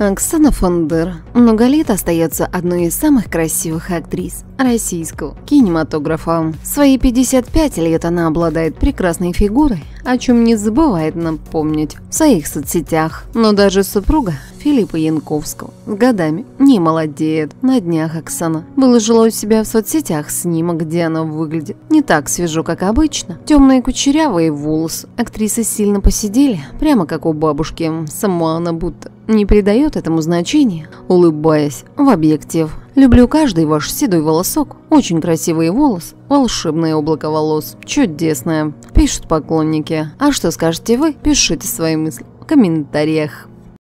Оксана Фондер много лет остается одной из самых красивых актрис российского кинематографа. В свои 55 лет она обладает прекрасной фигурой, о чем не забывает напомнить в своих соцсетях. Но даже супруга Филиппа Янковского годами не молодеет. На днях Оксана выложила у себя в соцсетях снимок, где она выглядит не так свежо, как обычно. Темные кучерявые волосы. Актрисы сильно посидели, прямо как у бабушки. Сама она будто не придает этому значения, улыбаясь в объектив. Люблю каждый ваш седой волосок. Очень красивый волос, волшебное облако волос, чудесное. Пишут поклонники. А что скажете вы? Пишите свои мысли в комментариях.